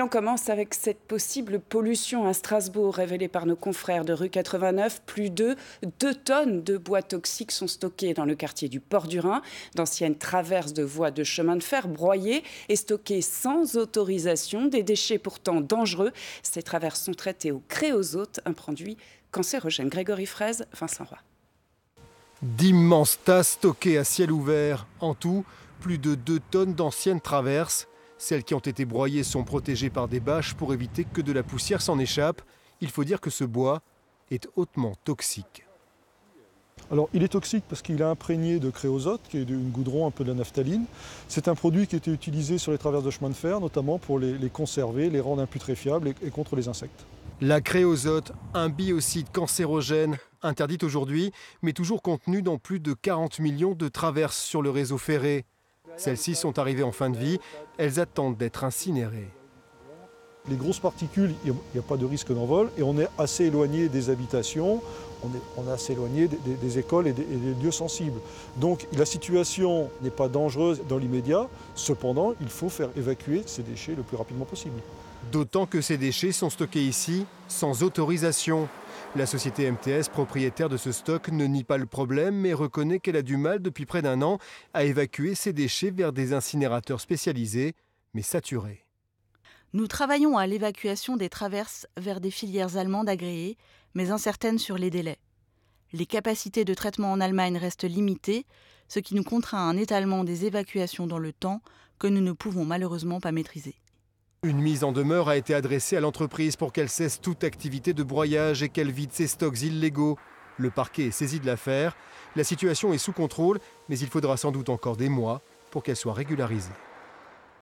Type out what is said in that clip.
On commence avec cette possible pollution à Strasbourg révélée par nos confrères de rue 89. Plus de 2 tonnes de bois toxiques sont stockées dans le quartier du Port du Rhin. D'anciennes traverses de voies de chemin de fer broyées et stockées sans autorisation. Des déchets pourtant dangereux. Ces traverses sont traitées au créosote, un produit cancérogène. Grégory Fraise, Vincent Roy. D'immenses tas stockés à ciel ouvert. En tout, plus de 2 tonnes d'anciennes traverses celles qui ont été broyées sont protégées par des bâches pour éviter que de la poussière s'en échappe. Il faut dire que ce bois est hautement toxique. Alors, il est toxique parce qu'il est imprégné de créosote, qui est une goudron, un peu de la naphtaline. C'est un produit qui était utilisé sur les traverses de chemin de fer, notamment pour les, conserver, les rendre imputréfiables et, et contre les insectes. La créosote, un biocide cancérogène, interdit aujourd'hui, mais toujours contenu dans plus de 40 millions de traverses sur le réseau ferré. Celles-ci sont arrivées en fin de vie, elles attendent d'être incinérées. Les grosses particules, il n'y a pas de risque d'envol et on est assez éloigné des habitations, on est, assez éloigné des, écoles et des, lieux sensibles. Donc la situation n'est pas dangereuse dans l'immédiat, cependant il faut faire évacuer ces déchets le plus rapidement possible. D'autant que ces déchets sont stockés ici sans autorisation. La société MTS, propriétaire de ce stock, ne nie pas le problème, mais reconnaît qu'elle a du mal depuis près d'un an à évacuer ces déchets vers des incinérateurs spécialisés, mais saturés. Nous travaillons à l'évacuation des traverses vers des filières allemandes agréées, mais incertaines sur les délais. Les capacités de traitement en Allemagne restent limitées, ce qui nous contraint à un étalement des évacuations dans le temps que nous ne pouvons malheureusement pas maîtriser. Une mise en demeure a été adressée à l'entreprise pour qu'elle cesse toute activité de broyage et qu'elle vide ses stocks illégaux. Le parquet est saisi de l'affaire. La situation est sous contrôle, mais il faudra sans doute encore des mois pour qu'elle soit régularisée.